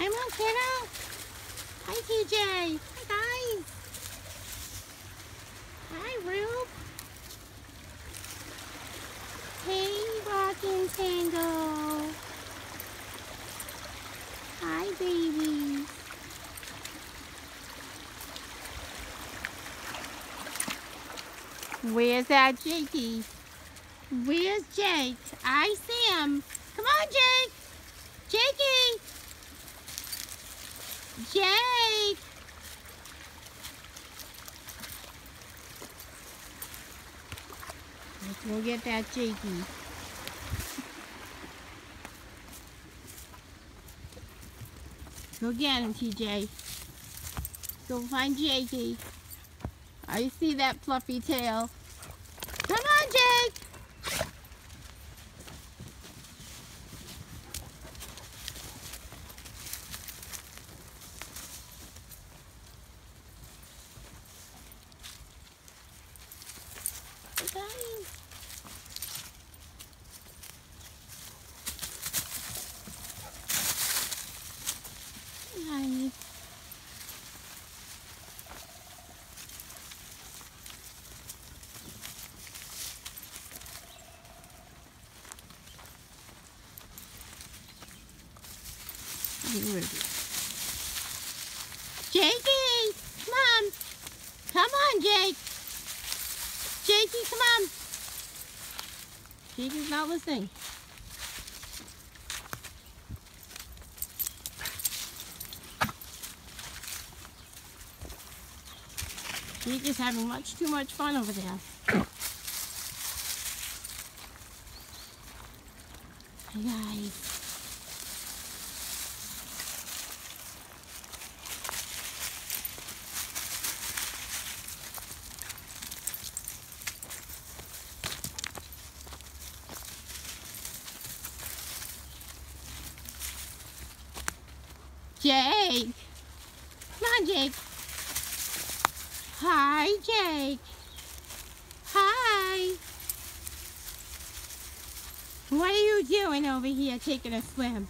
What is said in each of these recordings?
Hi, Kiddo. Hi, TJ. Hi, guys. Hi, Rube. Hey, Rockin' Tango. Hi, babies. Where's that Jakey? Where's Jake? I see him. Come on, Jake. Jakey. Jake. Let's go get that Jakey. Go get him, TJ. Go find Jakey. I see that fluffy tail. Come on, Jake. Guys. It? Jakey! Come on! Come on, Jake! Jakey, come on! Jakey's not listening. Jake is having much too much fun over there. Guys. Jake. Come on, Jake. Hi, Jake. Hi. What are you doing over here taking a swim?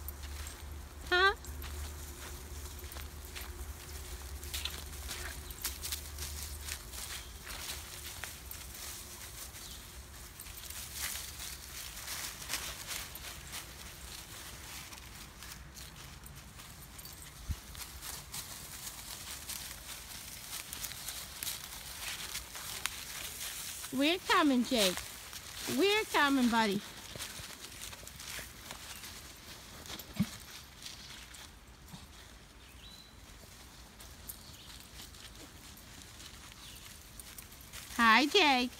We're coming, Jake. We're coming, buddy. Hi, Jake.